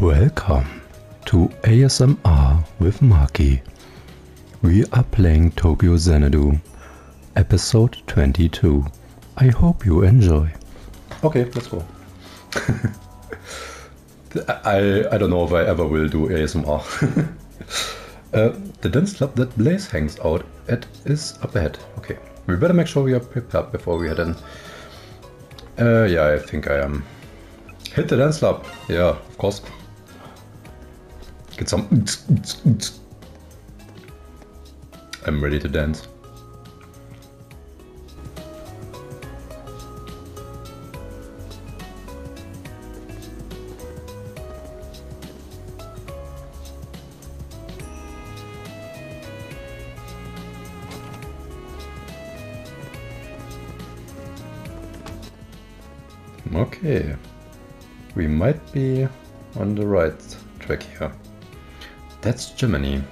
Welcome to ASMR with Maki. We are playing Tokyo Xanadu, episode 22. I hope you enjoy. Okay, let's go. I, I don't know if I ever will do ASMR. uh, the dance club that Blaze hangs out at is up ahead. Okay, we better make sure we are prepared before we head in. Uh, yeah, I think I am. Hit the dance club. Yeah, of course. Get some. I'm ready to dance. Okay, we might be on the right track here. That's Germany.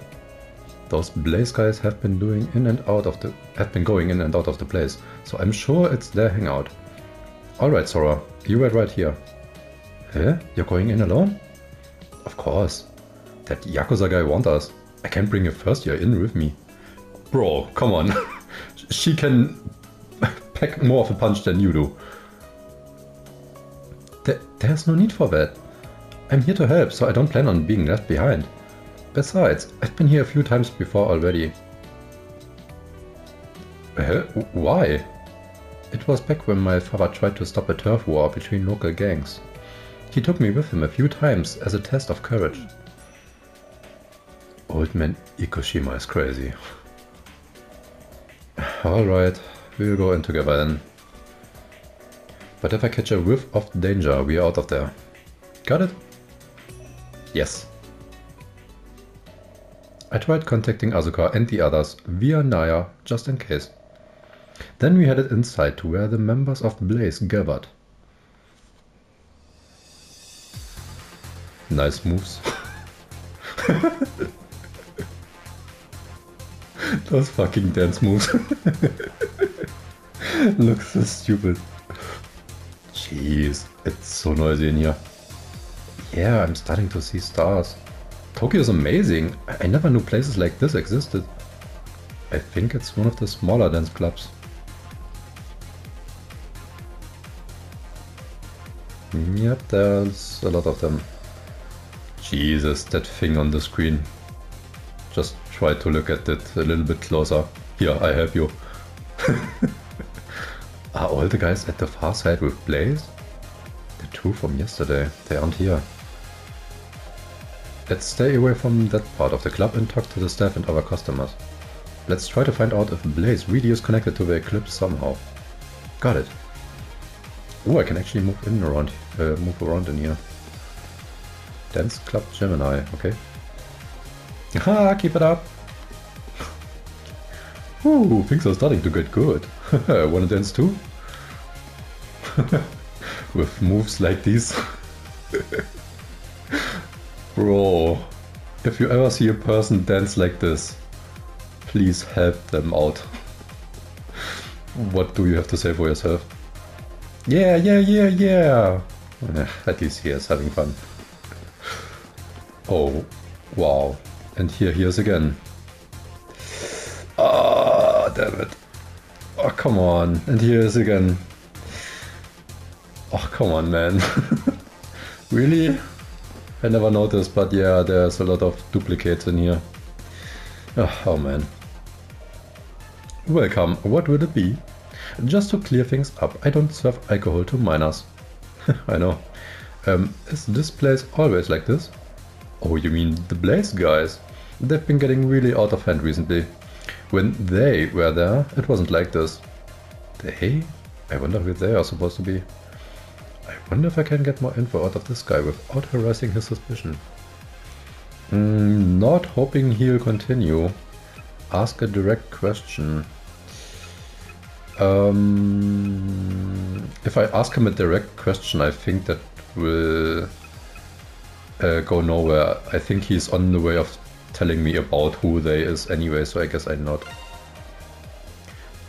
Those Blaze guys have been doing in and out of the have been going in and out of the place, so I'm sure it's their hangout. Alright Sora, you wait right here. Huh? You're going in alone? Of course. That Yakuza guy wants us. I can't bring a first year in with me. Bro, come on. she can pack more of a punch than you do. There, there's no need for that. I'm here to help, so I don't plan on being left behind. Besides, I've been here a few times before already. Uh, why? It was back when my father tried to stop a turf war between local gangs. He took me with him a few times as a test of courage. Old man Ikushima is crazy. Alright, we'll go in together then. But if I catch a whiff of danger, we are out of there. Got it? Yes. I tried contacting Asuka and the others via NiAR just in case. Then we headed inside to where the members of Blaze gathered. Nice moves. Those fucking dance moves. Looks so stupid. Jeez, it's so noisy in here. Yeah, I'm starting to see stars. Tokyo is amazing. I never knew places like this existed. I think it's one of the smaller dance clubs. Yep, there's a lot of them. Jesus, that thing on the screen. Just try to look at it a little bit closer. Here, I help you. Are all the guys at the far side with Blaze? The two from yesterday, they aren't here. Let's stay away from that part of the club and talk to the staff and our customers. Let's try to find out if Blaze really is connected to the Eclipse somehow. Got it. Oh, I can actually move in around, uh, move around in here. Dance Club Gemini, okay. Ha, keep it up! Ooh, things are starting to get good. Wanna dance too? With moves like these. Bro, if you ever see a person dance like this, please help them out. what do you have to say for yourself? Yeah, yeah, yeah, yeah! Eh, at least he is having fun. Oh, wow. And here he is again. Ah, oh, damn it. Oh, come on. And here is again. Oh, come on, man. really? I never noticed, but yeah, there's a lot of duplicates in here. Oh, oh man. Welcome, what will it be? Just to clear things up, I don't serve alcohol to minors. I know. Um, is this place always like this? Oh, you mean the Blaze guys? They've been getting really out of hand recently. When they were there, it wasn't like this. They? I wonder who they are supposed to be. Wonder if I can get more info out of this guy without harassing his suspicion. Mm, not hoping he'll continue. Ask a direct question. Um, if I ask him a direct question, I think that will uh, go nowhere. I think he's on the way of telling me about who they is anyway, so I guess I'm not.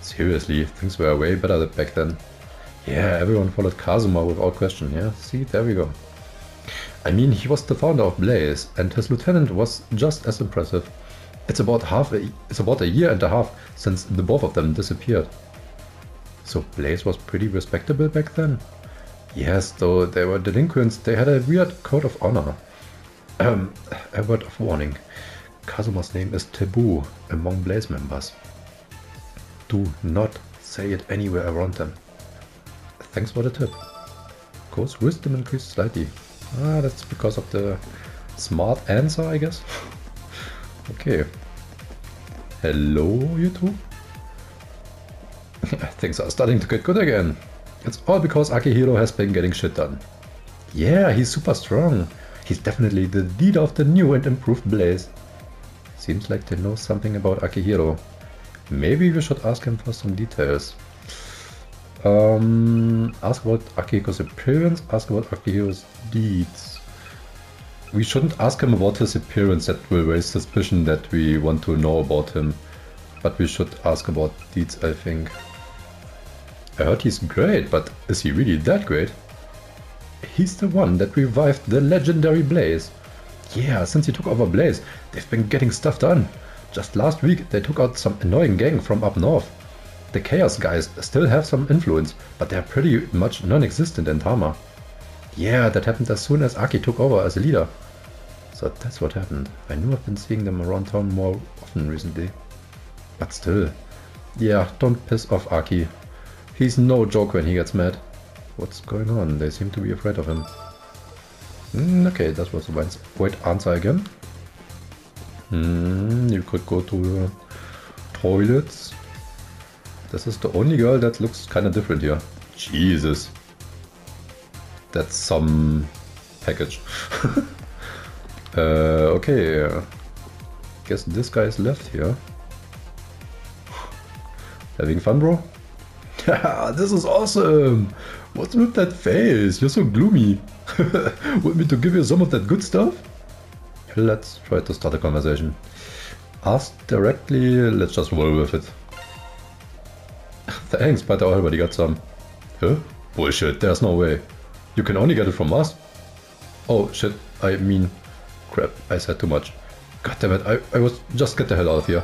Seriously, things were way better back then. Yeah, everyone followed Kazuma without question, yeah? See, there we go. I mean, he was the founder of Blaze, and his lieutenant was just as impressive. It's about half a, it's about a year and a half since the both of them disappeared. So Blaze was pretty respectable back then? Yes, though they were delinquents, they had a weird code of honor. Um, a word of warning. Kazuma's name is taboo among Blaze members. Do not say it anywhere around them. Thanks for the tip. Of course wisdom increased slightly. Ah, that's because of the smart answer, I guess. okay. Hello, you two? Things are starting to get good again. It's all because Akihiro has been getting shit done. Yeah, he's super strong. He's definitely the leader of the new and improved Blaze. Seems like they know something about Akihiro. Maybe we should ask him for some details. Um, ask about Akihiro's appearance, ask about Akihiro's deeds. We shouldn't ask him about his appearance, that will raise suspicion that we want to know about him. But we should ask about deeds, I think. I heard he's great, but is he really that great? He's the one that revived the legendary Blaze. Yeah, since he took over Blaze, they've been getting stuff done. Just last week they took out some annoying gang from up north. The Chaos guys still have some influence, but they're pretty much non-existent in Tama. Yeah, that happened as soon as Aki took over as a leader. So that's what happened. I knew I've been seeing them around town more often recently. But still. Yeah, don't piss off Aki. He's no joke when he gets mad. What's going on? They seem to be afraid of him. Mm, okay, that was the right answer again. Mm, you could go to the toilets. This is the only girl that looks kind of different here. Jesus. That's some package. uh, okay. Guess this guy is left here. Having fun, bro? this is awesome! What's with that face? You're so gloomy. Want me to give you some of that good stuff? Let's try to start a conversation. Ask directly, let's just roll with it. Thanks, but I already got some. Huh? Bullshit, there's no way. You can only get it from us? Oh shit, I mean... Crap, I said too much. God damn it, I, I was... Just get the hell out of here.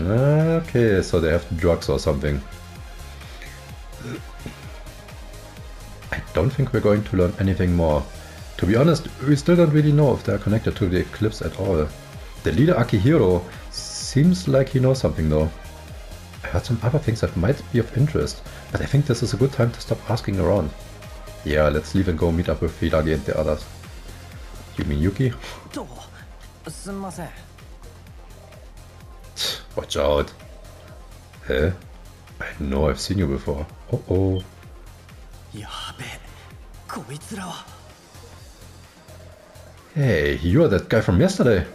Okay, so they have drugs or something. I don't think we're going to learn anything more. To be honest, we still don't really know if they're connected to the eclipse at all. The leader Akihiro seems like he knows something though. I heard some other things that might be of interest, but I think this is a good time to stop asking around. Yeah, let's leave and go meet up with Hiiragi and the others. You mean Yuki? Watch out. Huh? I know I've seen you before. Oh oh. Hey, you're that guy from yesterday.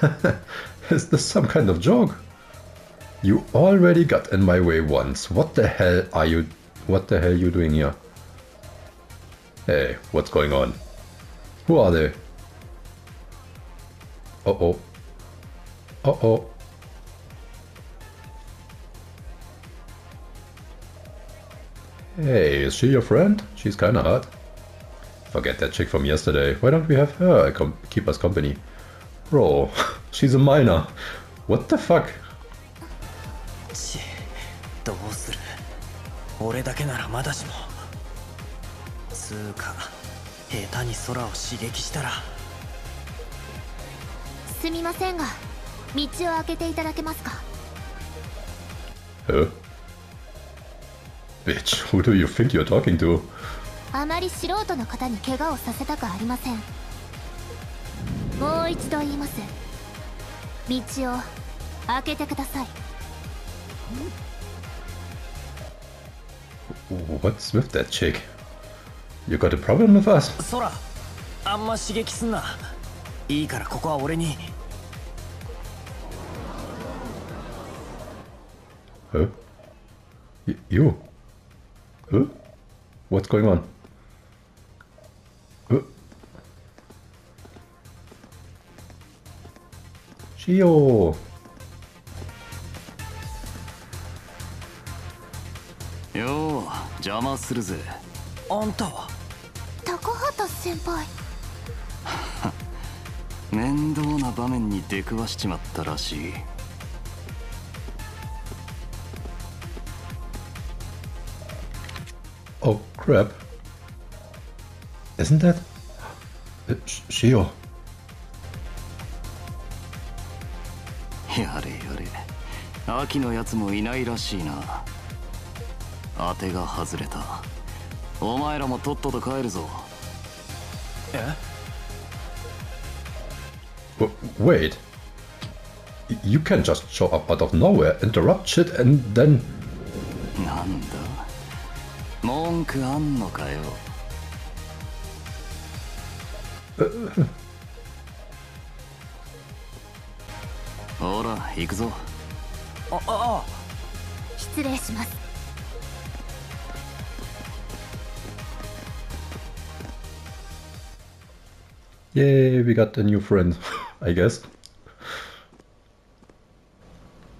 Is this some kind of joke? You already got in my way once. What the hell are you... What the hell are you doing here? Hey, what's going on? Who are they? Uh-oh. Uh-oh. Hey, is she your friend? She's kinda hot. Forget that chick from yesterday. Why don't we have her keep us company? Bro, she's a minor. What the fuck? 俺だけならまだしもつうか下手に空を刺激したら。すみませんが道を開けていただけますか？Huh? Bitch, who do you think you're talking to? あまり素人の方に怪我をさせたくありません。もう一度言います。道を開けてください What's with that chick? You got a problem with us? 空あんま刺激すんないいからここは俺に Huh? Y you? Huh? What's going on? Huh? Shio! 邪魔するぜあんたは？高畑先輩 面倒な場面に出くわしちまったらしい Oh crap. Isn't that? Uh, Sh- Shio? やれやれ秋のやつもいないらしいな当てが外れたお前らもとっとと帰るぞえ wait. You can just show up out of nowhere, interrupt shit, and then. なんだ文句あんのかよほら行くぞああ失礼します Yay, we got a new friend, I guess.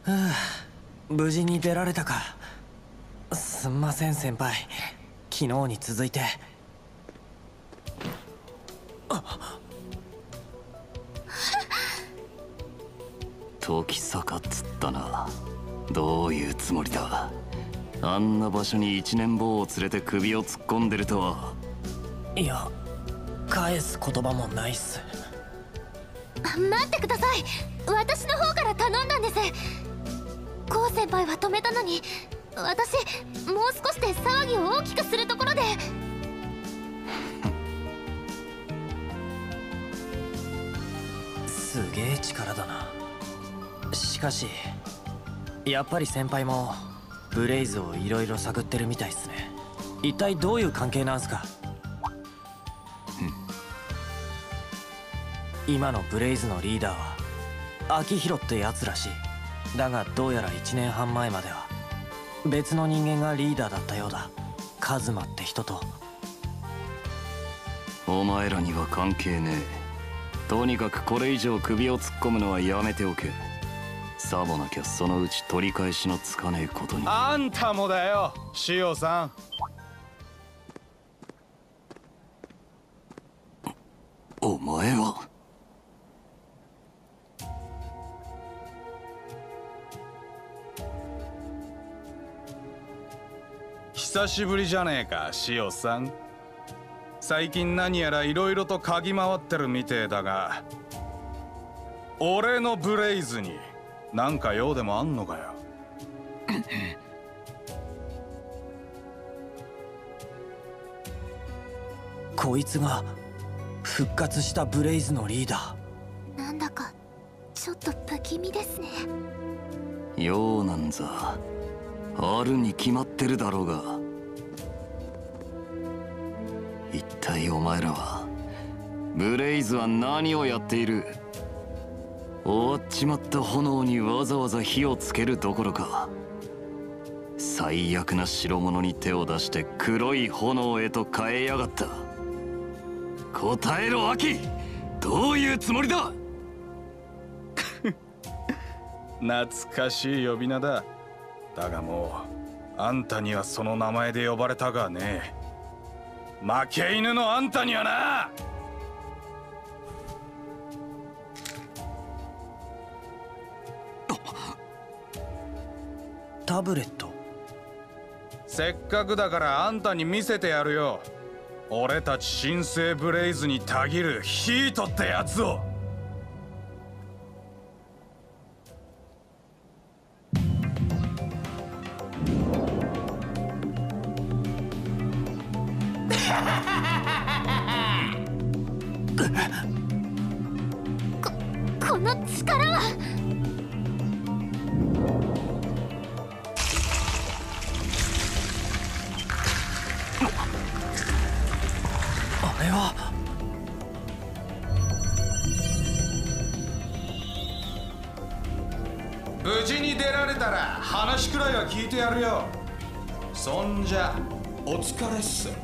無事に出られたか。すんません先輩。昨日に続いて。時坂っつったな。どういうつもりだ？あんな場所に一年坊を連れて首を突っ込んでるとは。いや返す言葉もないっす。待ってください。私の方から頼んだんです。コウ先輩は止めたのに私もう少しで騒ぎを大きくするところで。すげえ力だな。しかしやっぱり先輩もブレイズをいろいろ探ってるみたいっすね。一体どういう関係なんすか？今のブレイズのリーダーは秋広ってやつらしいだがどうやら1年半前までは別の人間がリーダーだったようだ。カズマって人と。お前らには関係ねえ。とにかくこれ以上首を突っ込むのはやめておけ。さもなきゃそのうち取り返しのつかねえことに。あんたもだよ。塩さん。久しぶりじゃねえか塩さん。最近何やら色々と嗅ぎ回ってるみてえだが俺のブレイズになんか用でもあんのかよ。こいつが復活したブレイズのリーダなんだかちょっと不気味ですね。ようなんざ。あるに決まってるだろうが体お前らはブレイズは何をやっている？終わっちまった炎にわざわざ火をつけるどころか最悪な代物に手を出して黒い炎へと変えやがった。答えろアキ！どういうつもりだ？懐かしい呼び名だ。だがもうあんたにはその名前で呼ばれたがね。負け犬のあんたにはな。ータブレット。せっかくだからあんたに見せてやるよ。俺たち新生ブレイズにたぎるヒートってやつをこの力は。あれは。無事に出られたら話くらいは聞いてやるよ。そんじゃお疲れっす。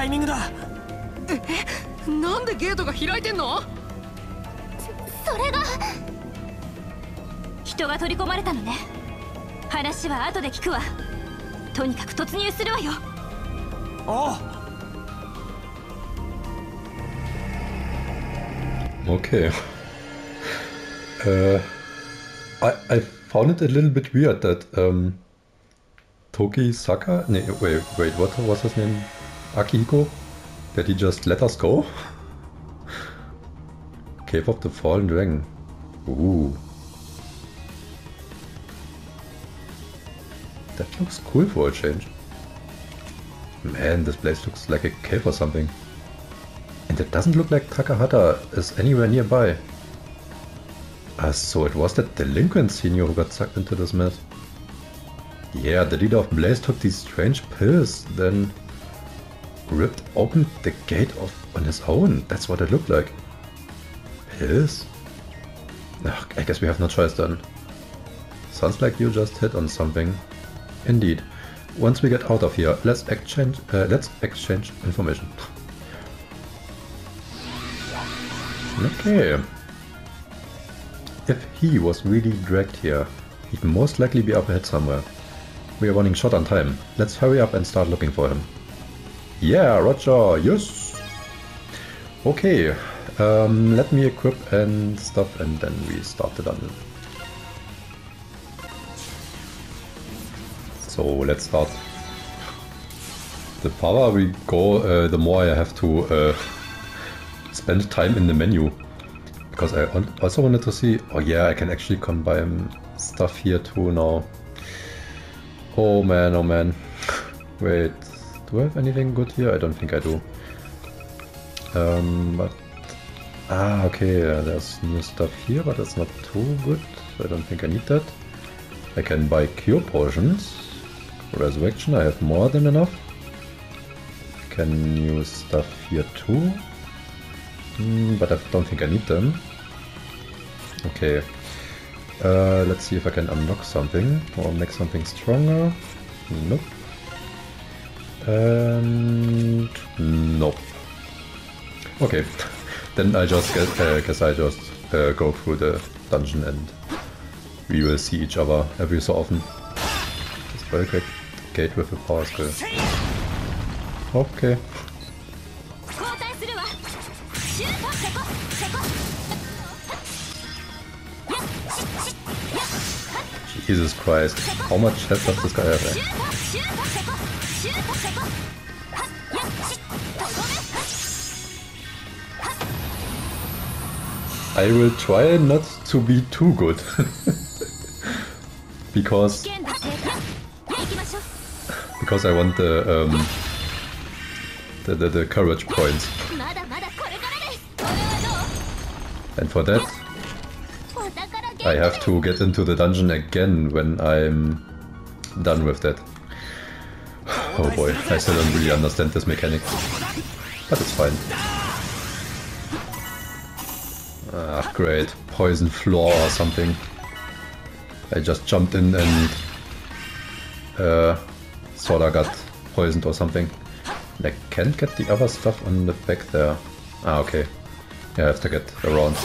タイミングだなんでゲートが開いてんのそれが人が取り込まれたのね話は後で聞くわとにかく突入するわよおう Okay. uh, I, I found it a little bit weird that um, Toki Saka, nee, wait, wait, what was his name? Akihiko? That he just let us go? Cave of the Fallen Dragon. Ooh. That looks cool for a change. Man, this place looks like a cave or something. And it doesn't look like Takahata is anywhere nearby. Ah, so it was that delinquent senior who got sucked into this mess. Yeah, the leader of Blaze took these strange pills, then ripped open the gate off on his own. That's what it looked like. Pills? Ugh, I guess we have no choice then. Sounds like you just hit on something. Indeed. Once we get out of here, let's exchange uh, let's exchange information. Okay. If he was really dragged here, he'd most likely be up ahead somewhere. We are running short on time. Let's hurry up and start looking for him. Yeah, Roger, yes! Okay, um, let me equip and stuff and then we start the dungeon. So let's start. The farther we go, uh, the more I have to uh, spend time in the menu. Because I also wanted to see, oh yeah, I can actually combine stuff here too now. Oh man, oh man. Wait, do I have anything good here? I don't think I do. Um, but... Ah, okay, uh, there's new stuff here, but it's not too good. I don't think I need that. I can buy cure potions. Resurrection, I have more than enough. Can use stuff here too. Hmm, but I don't think I need them. Okay. Uh, let's see if I can unlock something or make something stronger. Nope. And nope. Okay, then I just guess, uh, guess I just uh, go through the dungeon and we will see each other every so often. Just very quick. Gate with a power skill. Okay. Jesus Christ, how much health does this guy have? Eh? I will try not to be too good. because... Because I want the, um, the, the, the courage points. And for that, I have to get into the dungeon again when I'm done with that. Oh boy, I still don't really understand this mechanic. But it's fine. great. Poison floor or something. I just jumped in and uh, I got poisoned or something. And I can't get the other stuff on the back there. Ah, okay. Yeah, I have to get around.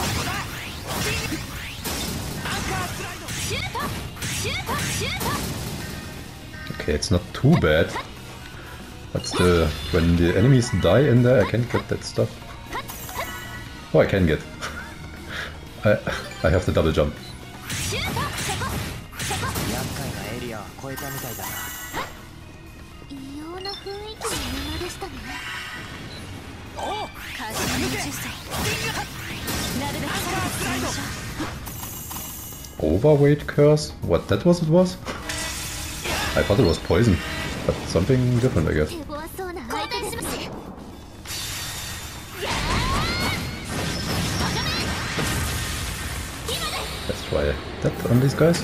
Okay, it's not too bad. But still, when the enemies die in there, I can't get that stuff. Oh, I can get. I, I have to double jump. Overweight curse? What that was it was? I thought it was poison, but something different I guess. depth on these guys.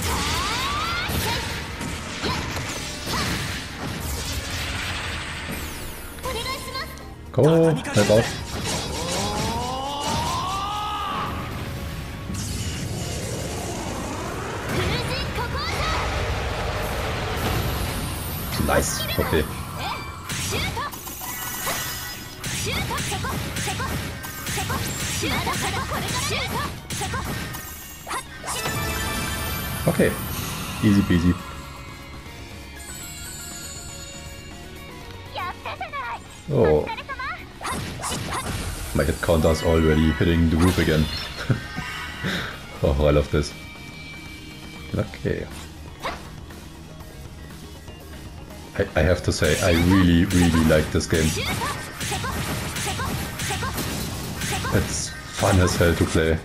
Go, help out. Nice, okay. Okay. Easy peasy. Oh. My head is already hitting the roof again. oh, I love this. Okay. I, I have to say, I really, really like this game. It's fun as hell to play.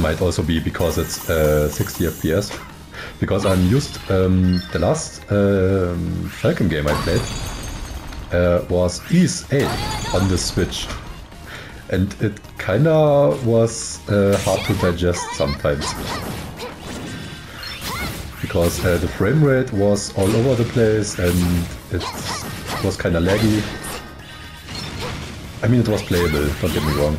Might also be because it's uh, 60 FPS. Because I'm used, um, the last um, Falcom game I played uh, was Ys 8 on the Switch. And it kinda was uh, hard to digest sometimes. Because uh, the frame rate was all over the place and it was kinda laggy. I mean, it was playable, don't get me wrong.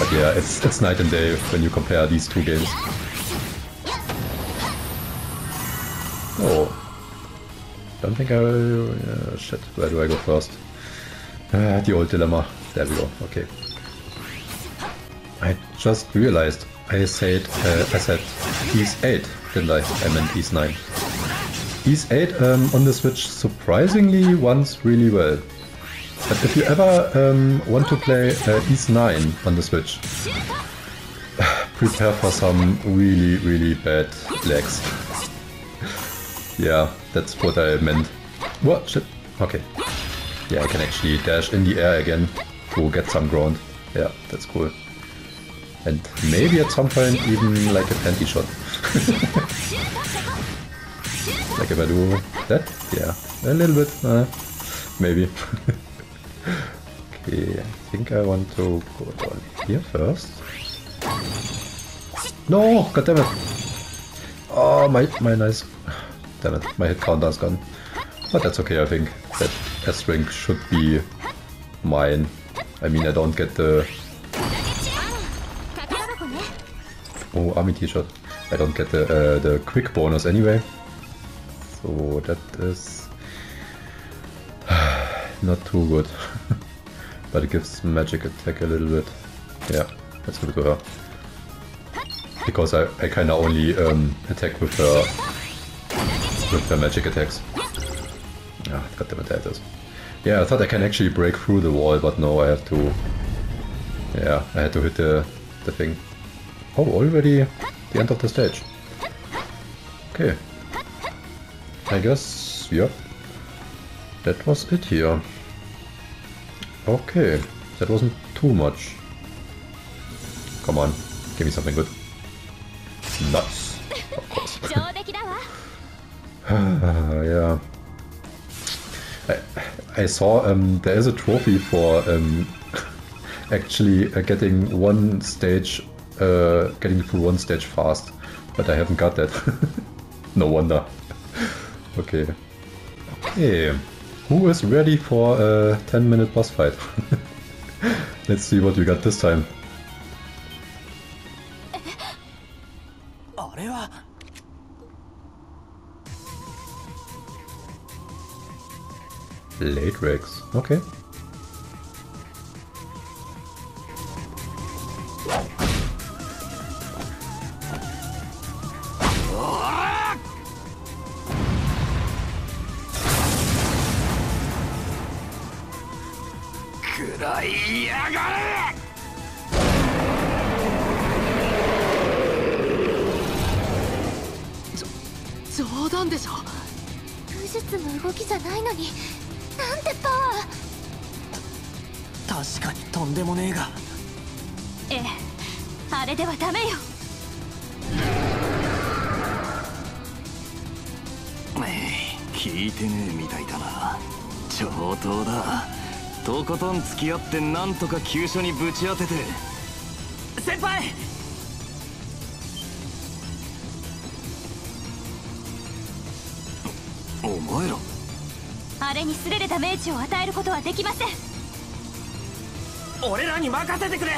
But yeah, it's, it's night and day when you compare these two games. Oh. Don't think I. Uh, shit, where do I go first? Ah, the old dilemma. There we go, okay. I just realized I said uh, I said Ys 8, didn't I? I meant Ys 9. Ys 8 um, on the Switch surprisingly runs really well. If you ever um, want to play uh, Ys 9 on the Switch, prepare for some really, really bad lags. yeah, that's what I meant. What? Shit. Okay. Yeah, I can actually dash in the air again to get some ground. Yeah, that's cool. And maybe at some point even like a panty shot. like if I do that? Yeah, a little bit. Uh, maybe. okay, I think I want to go down here first. No! God damn it! Oh, ah, my, my nice... Damn it, my hit counter is gone. But that's okay, I think. That S-Ring should be mine. I mean, I don't get the... Oh, army t-shirt. I don't get the, uh, the quick bonus anyway. So that is not too good. but it gives magic attack a little bit. Yeah, let's give it to her. Because I, I kinda only um, attack with her with her magic attacks. Ah, goddammit, it is. Yeah, I thought I can actually break through the wall, but no, I have to... Yeah, I had to hit the, the thing. Oh, already the end of the stage. Okay. I guess, yep. That was it here. Okay, that wasn't too much. Come on, give me something good. Nice, of course. Ah, yeah. I, I saw um, there is a trophy for um, actually uh, getting one stage, uh, getting through one stage fast, but I haven't got that. no wonder. okay. Okay. Who is ready for a 10 minute boss fight? Let's see what we got this time. Late Rex, okay. 付き合ってなんとか急所にぶち当てて先輩お前らあれに素手でダメージを与えることはできません俺らに任せてくれ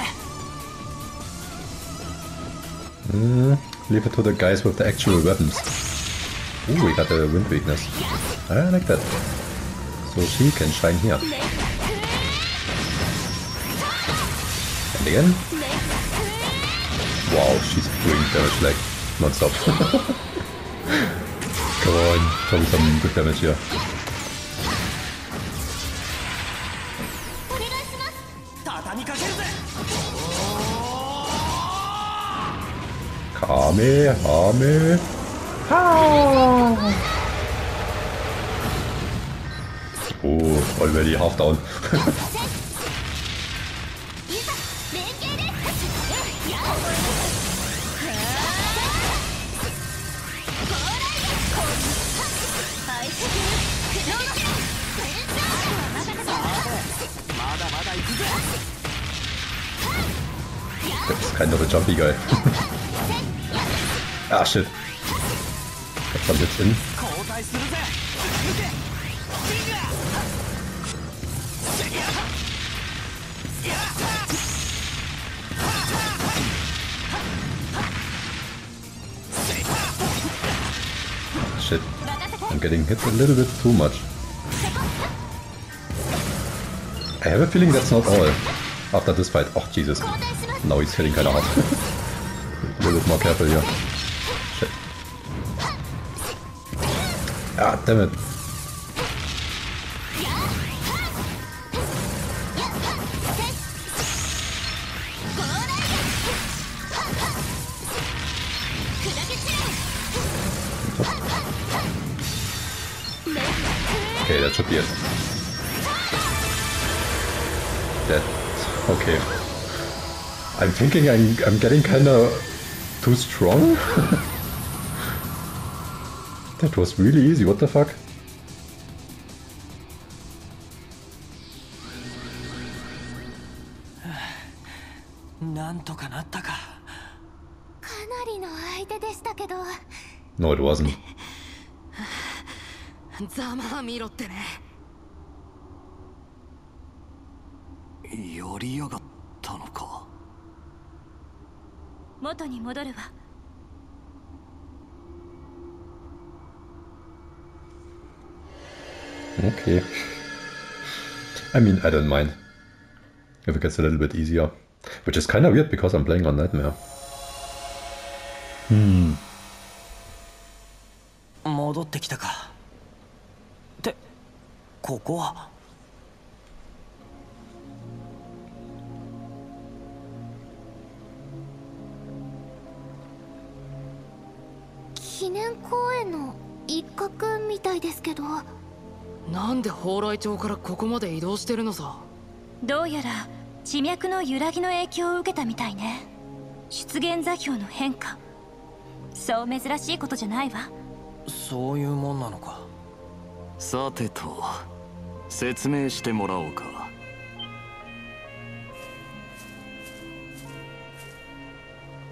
Mm, leave it to the guys with the actual weapons. Ooh, we got a wind weakness. I like that. So she can shine here. Leon? Wow, she's doing damage like non-stop. Come on, probably some good damage here. Kame, Hame. Oh, already Half down. jumpy guy. ah, shit. I jumped in. Shit. I'm getting hit a little bit too much. I have a feeling that's not all after this fight. Oh, Jesus. No, jetzt hätte ich keine Hand. Look mal careful hier. Shit. Ah, dammit. Okay, that's should be it. That... Okay. I'm thinking I'm, I'm getting kinda too strong? that was really easy, what the fuck? No, it wasn't. Yori 元に戻るわ Okay. I mean, I don't mind. If it gets a little bit easier. Which is kinda weird because I'm playing on Nightmare. 戻ってきたかってここは念公園の一角みたいですけど。なんで蓬莱町からここまで移動してるのさ。どうやら地脈の揺らぎの影響を受けたみたいね。出現座標の変化。そう珍しいことじゃないわ。そういうもんなのか。さてと説明してもらおうか。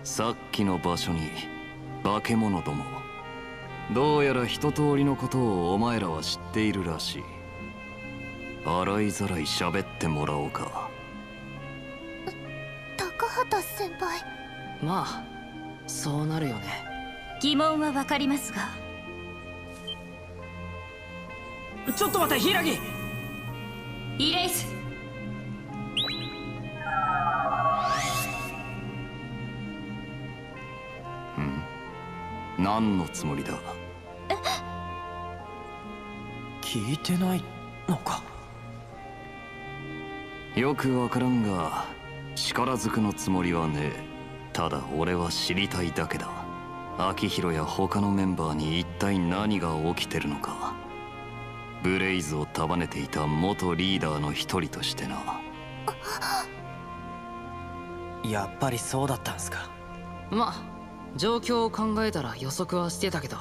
さっきの場所に化け物どもどうやら一通りのことをお前らは知っているらしい。洗いざらい喋ってもらおうか。高畑先輩。まあそうなるよね。疑問はわかりますが。ちょっと待って柊イレイス何のつもりだ？聞いてないのか？よくわからんが力ずくのつもりはねえ。ただ俺は知りたいだけだ。秋広や他のメンバーに一体何が起きてるのか。ブレイズを束ねていた元リーダーの一人としてな。やっぱりそうだったんすか。まあ状況を考えたら予測はしてたけど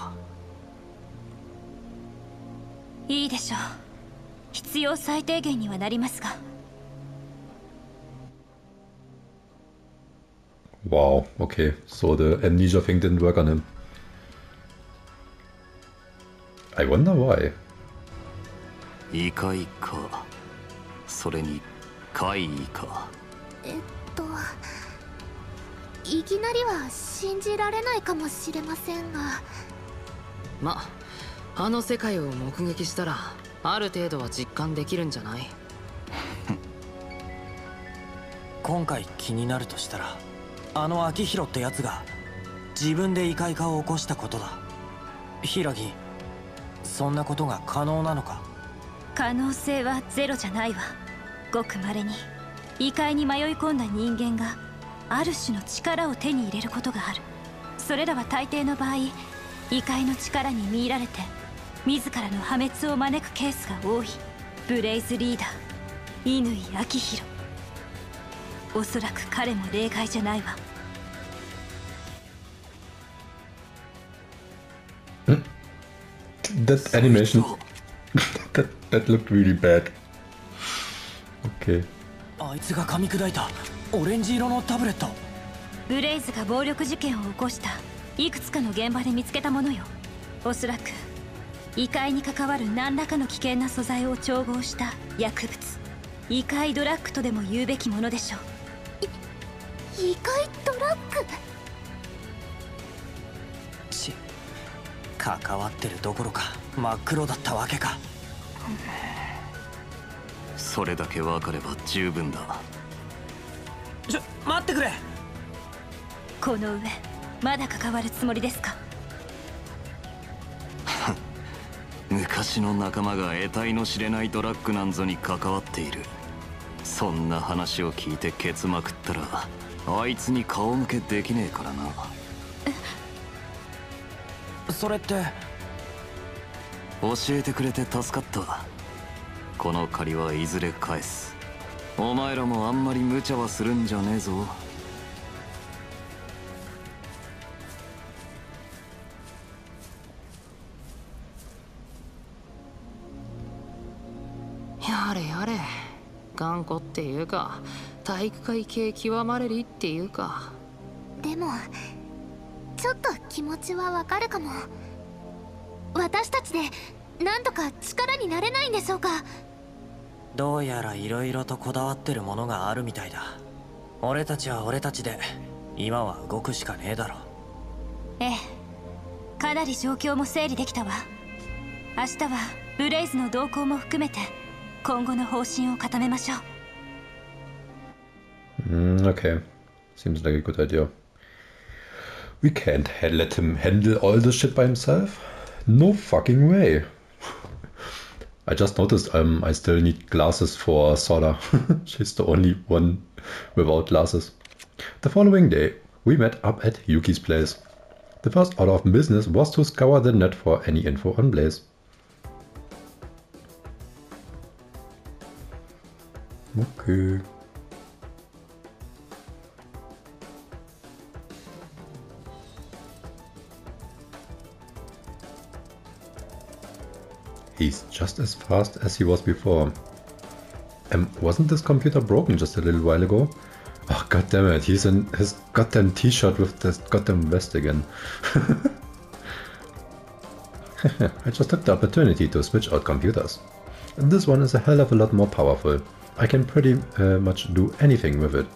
いいでしょう必要最低限にはなりますが Wow, okay. So the amnesia thing didn't work on him. I wonder why. 異界かそれに怪異かえっといきなりは信じられないかもしれませんがまあの世界を目撃したらある程度は実感できるんじゃない？今回気になるとしたらあの秋広ってやつが自分で異界化を起こしたことだ。柊そんなことが可能なのか？可能性はゼロじゃないわ。ごくまれに異界に迷い込んだ人間がある種の力を手に入れることがある。それらは大抵の場合異界の力に見入られて自らの破滅を招くケースが多いブレイズリーダー乾明宏おそらく彼も例外じゃないわ That animation. that, that looked really bad. Okay. あいつが噛み砕いたオレンジ色のタブレットブレイズが暴力事件を起こしたいくつかの現場で見つけたものよおそらく異界に関わる何らかの危険な素材を調合した薬物。異界ドラッグとでも言うべきものでしょう。異界ドラッグ？ち関わってるどころか真っ黒だったわけか。それだけ分かれば十分だ。ちょ待ってくれ。この上まだ関わるつもりですか？昔の仲間が得体の知れないドラッグなんぞに関わっている。そんな話を聞いてケツまくったらあいつに顔向けできねえからな。それって？教えてくれて助かった。この借りはいずれ返す。お前らもあんまり無茶はするんじゃねえぞっていうか体育会系極まれりっていうか。でもちょっと気持ちはわかるかも。私たちでなんとか力になれないんでしょうか。どうやら色々とこだわってるものがあるみたいだ。俺たちは俺たちで今は動くしかねえだろええ。かなり状況も整理できたわ。明日はブレイズの動向も含めて今後の方針を固めましょう Mm, okay. Seems like a good idea. We can't let him handle all this shit by himself. No fucking way. I just noticed um, I still need glasses for Sora. She's the only one without glasses. The following day, we met up at Yuki's place. The first order of business was to scour the net for any info on Blaze. Okay. He's just as fast as he was before. Um, wasn't this computer broken just a little while ago? Oh god damn it, he's in his goddamn t-shirt with this goddamn vest again. I just took the opportunity to switch out computers. And this one is a hell of a lot more powerful. I can pretty uh, much do anything with it.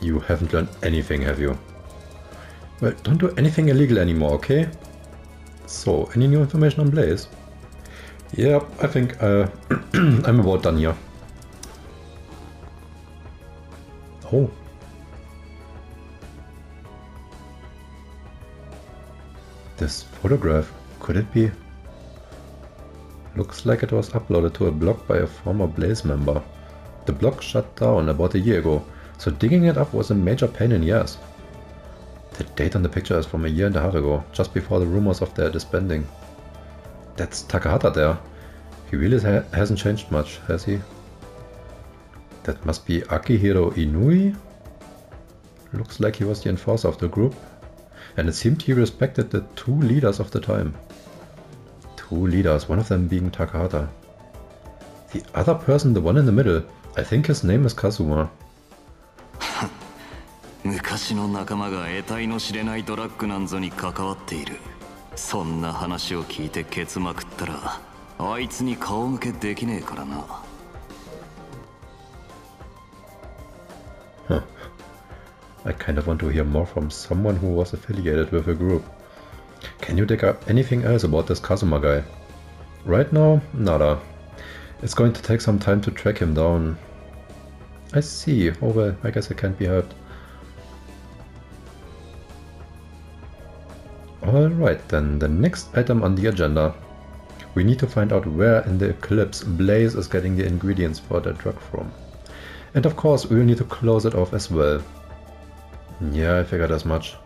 You haven't learned anything, have you? Well, don't do anything illegal anymore, okay? So, any new information on Blaze? Yeah, I think uh, I'm about done here. Oh. This photograph, could it be? Looks like it was uploaded to a blog by a former Blaze member. The blog shut down about a year ago, so digging it up was a major pain in the ass. The date on the picture is from a year and a half ago, just before the rumors of their disbanding. That's Takahata there. He really ha hasn't changed much, has he? That must be Akihiro Inui? Looks like he was the enforcer of the group. And it seemed he respected the two leaders of the time. Two leaders, one of them being Takahata. The other person, the one in the middle, I think his name is Kazuma. 昔の仲間が得体の知れないドラッグなんぞに関わっているそんな話を聞いてケツまくったら あいつに顔向けできねえからな Huh. I kind of want to hear more from someone who was affiliated with a group. Can you dig up anything else about this Kazuma guy? Right now, nada. It's going to take some time to track him down. I see. Oh well, I guess it can't be helped. Alright then, the next item on the agenda. We need to find out where in the Eclipse Blaze is getting the ingredients for that drug from. And of course, we'll need to close it off as well. Yeah, I figured as much.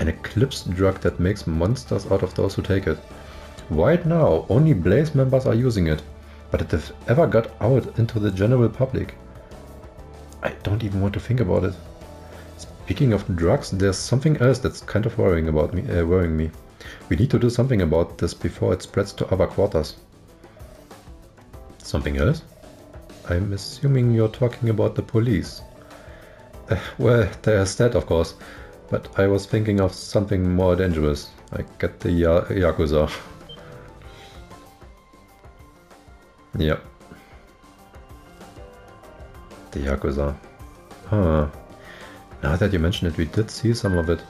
An Eclipse drug that makes monsters out of those who take it. Right now, only Blaze members are using it, but it ever got out into the general public, I don't even want to think about it. Speaking of drugs, there's something else that's kind of worrying about me. Uh, worrying me. We need to do something about this before it spreads to other quarters. Something else? I'm assuming you're talking about the police. Uh, well, there's that, of course, but I was thinking of something more dangerous. I get the ya Yakuza. yep. The Yakuza. Huh. Now that you mention it, we did see some of it.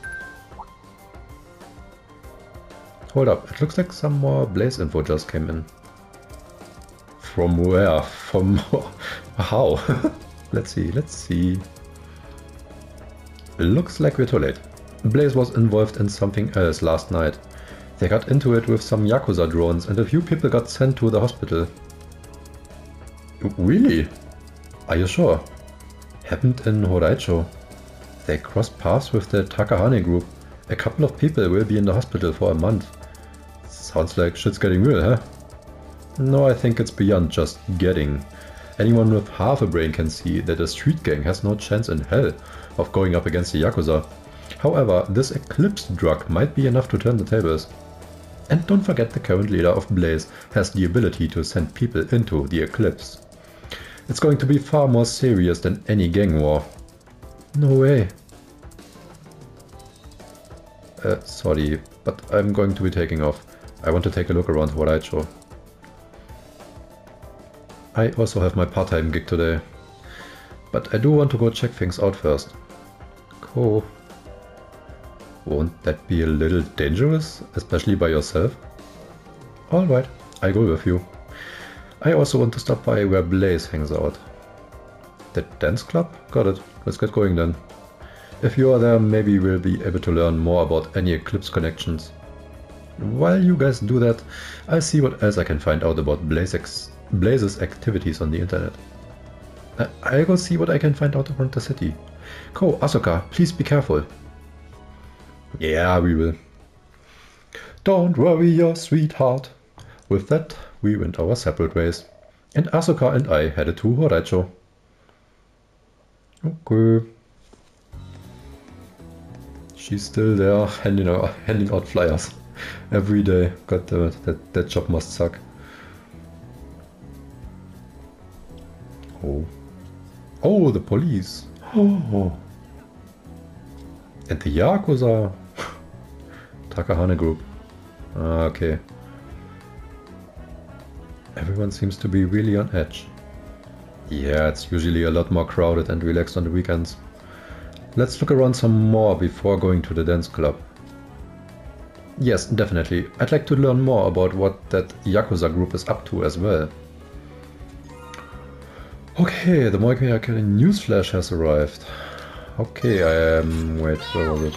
Hold up, it looks like some more Blaze info just came in. From where? From how? let's see, let's see. Looks like we're too late. Blaze was involved in something else last night. They got into it with some Yakuza drones and a few people got sent to the hospital. Really? Are you sure? Happened in Horaicho. They crossed paths with the Takahane group. A couple of people will be in the hospital for a month. Sounds like shit's getting real, huh? No, I think it's beyond just getting. Anyone with half a brain can see that a street gang has no chance in hell of going up against the Yakuza. However, this Eclipse drug might be enough to turn the tables. And don't forget the current leader of Blaze has the ability to send people into the Eclipse. It's going to be far more serious than any gang war. No way. Uh, sorry, but I'm going to be taking off. I want to take a look around Horaicho. I also have my part-time gig today. But I do want to go check things out first. Cool. Won't that be a little dangerous, especially by yourself? Alright, I go with you. I also want to stop by where Blaze hangs out. The dance club? Got it. Let's get going then. If you are there, maybe we'll be able to learn more about any Eclipse connections. While you guys do that, I'll see what else I can find out about Blaze Blaze's activities on the internet. I'll go see what I can find out around the city. Ko, Asuka, please be careful. Yeah, we will. Don't worry, your sweetheart. With that, we went our separate ways, and Asuka and I headed to Horaicho. Okay. She's still there, handing out, handing out flyers every day. God damn it, that, that job must suck. Oh. Oh, the police. Oh. And the Yakuza. Takahane Group. Ah, okay. Everyone seems to be really on edge. Yeah, it's usually a lot more crowded and relaxed on the weekends. Let's look around some more before going to the dance club. Yes, definitely. I'd like to learn more about what that Yakuza group is up to as well. Okay, the Moikmiyake newsflash has arrived. Okay, I am... wait, where was it?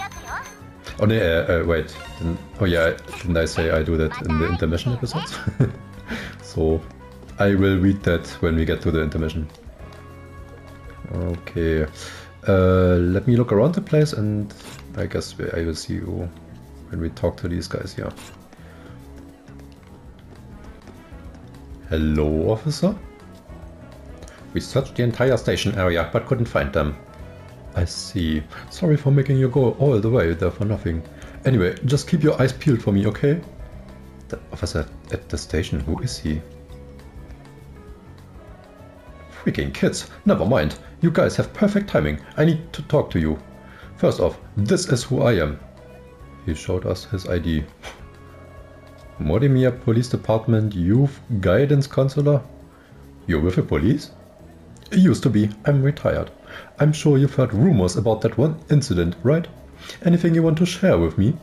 Oh no, uh, uh, wait. Didn't, oh yeah, didn't I say I do that in the intermission episodes? so, I will read that when we get to the intermission. Okay. Uh, let me look around the place and I guess I will see you when we talk to these guys here. Hello, officer? We searched the entire station area, but couldn't find them. I see. Sorry for making you go all the way there for nothing. Anyway, just keep your eyes peeled for me, okay? The officer at the station, who is he? Freaking kids, never mind. You guys have perfect timing. I need to talk to you. First off, this is who I am. He showed us his ID. Morimiya Police Department Youth Guidance Counselor? You're with the police? Used to be. I'm retired. I'm sure you've heard rumors about that one incident, right? Anything you want to share with me?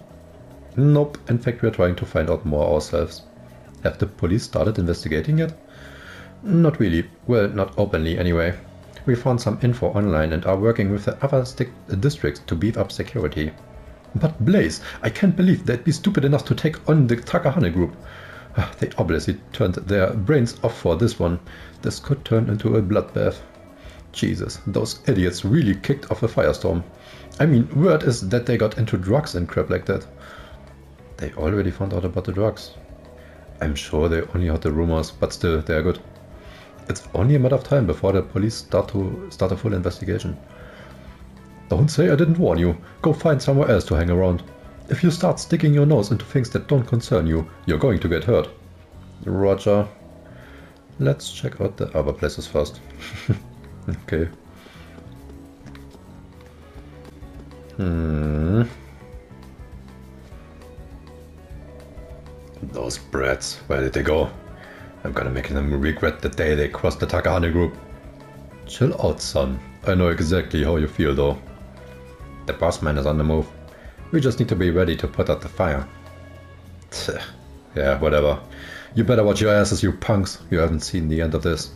Nope. In fact, we're trying to find out more ourselves. Have the police started investigating yet? Not really. Well, not openly anyway. We found some info online and are working with the other districts to beef up security. But Blaze, I can't believe they'd be stupid enough to take on the Takahane group. Ah, they obviously turned their brains off for this one. This could turn into a bloodbath. Jesus, those idiots really kicked off a firestorm. I mean, word is that they got into drugs and crap like that. They already found out about the drugs. I'm sure they only heard the rumors, but still, they are good. It's only a matter of time before the police start to start a full investigation. Don't say I didn't warn you. Go find somewhere else to hang around. If you start sticking your nose into things that don't concern you, you're going to get hurt. Roger. Let's check out the other places first. okay. Hmm. Those brats, where did they go? I'm gonna make them regret the day they crossed the Takahane group. Chill out, son. I know exactly how you feel though. The boss man is on the move. We just need to be ready to put out the fire. yeah, whatever. You better watch your asses, you punks. You haven't seen the end of this.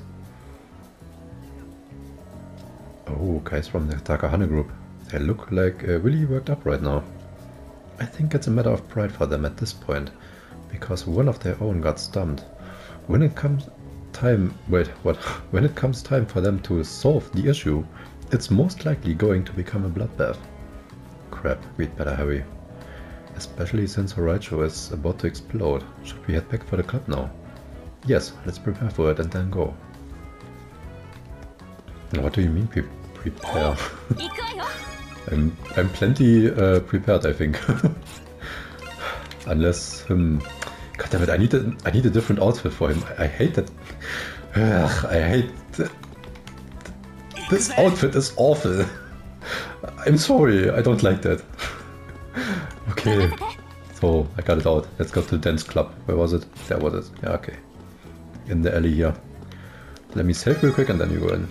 Oh, guys from the Takahane group. They look like uh, really worked up right now. I think it's a matter of pride for them at this point, because one of their own got stumped. When it comes time, wait, what? When it comes time for them to solve the issue, it's most likely going to become a bloodbath crap, we'd better hurry. Especially since Horaicho is about to explode. Should we head back for the club now? Yes, let's prepare for it and then go. What do you mean pre prepare? I'm, I'm plenty uh, prepared, I think. Unless, um, God damn it, I need a, I need a different outfit for him. I, I hate that. Ugh, I hate... This outfit is awful. I'm sorry, I don't like that. okay, so I got it out. Let's go to the dance club. Where was it? There was it. Yeah, okay. In the alley here. Let me save real quick and then you go in.